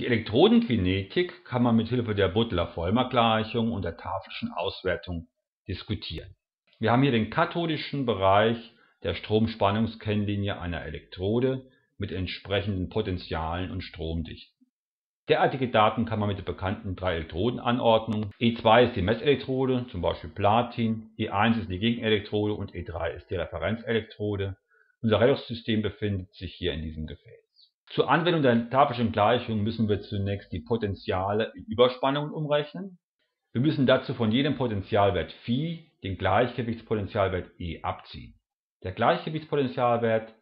Die Elektrodenkinetik kann man mit Hilfe der Butler-Vollmer-Gleichung und der Tafelschen Auswertung diskutieren. Wir haben hier den kathodischen Bereich der Stromspannungskennlinie einer Elektrode mit entsprechenden Potentialen und Stromdichten. Derartige Daten kann man mit der bekannten Drei-Elektroden-Anordnung E2 ist die Messelektrode, zum Beispiel Platin, E1 ist die Gegenelektrode und E3 ist die Referenzelektrode. Unser Redox-System befindet sich hier in diesem Gefäß. Zur Anwendung der Tafelschen Gleichung müssen wir zunächst die Potentiale in Überspannungen umrechnen. Wir müssen dazu von jedem Potentialwert Phi den Gleichgewichtspotentialwert E abziehen. Der Gleichgewichtspotentialwert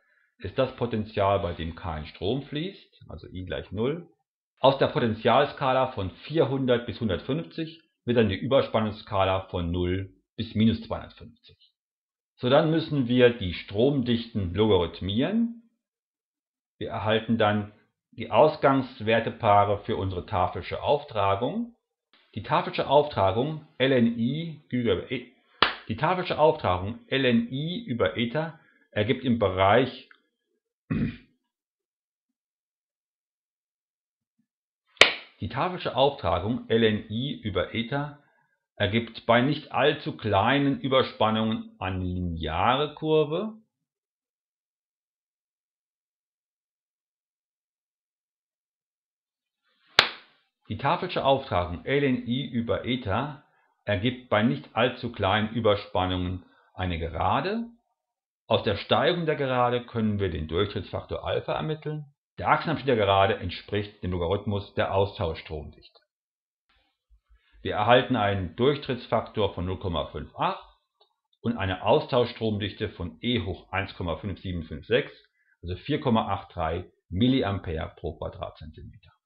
ist das Potential, bei dem kein Strom fließt, also I gleich 0. Aus der Potentialskala von 400 bis 150 wird dann die Überspannungsskala von 0 bis minus 250. So, dann müssen wir die Stromdichten logarithmieren wir erhalten dann die Ausgangswertepaare für unsere Tafelsche Auftragung. Die Tafelsche Auftragung lni über, e, die Tafelsche Auftragung lni über Eta ergibt im Bereich Die Tafelsche Auftragung lni über Eta ergibt bei nicht allzu kleinen Überspannungen eine lineare Kurve Die Tafelsche Auftragung lni über Eta ergibt bei nicht allzu kleinen Überspannungen eine Gerade. Aus der Steigung der Gerade können wir den Durchtrittsfaktor α ermitteln. Der Achsenabschnitt der Gerade entspricht dem Logarithmus der Austauschstromdichte. Wir erhalten einen Durchtrittsfaktor von 0,58 und eine Austauschstromdichte von E hoch 1,5756, also 4,83 mA pro Quadratzentimeter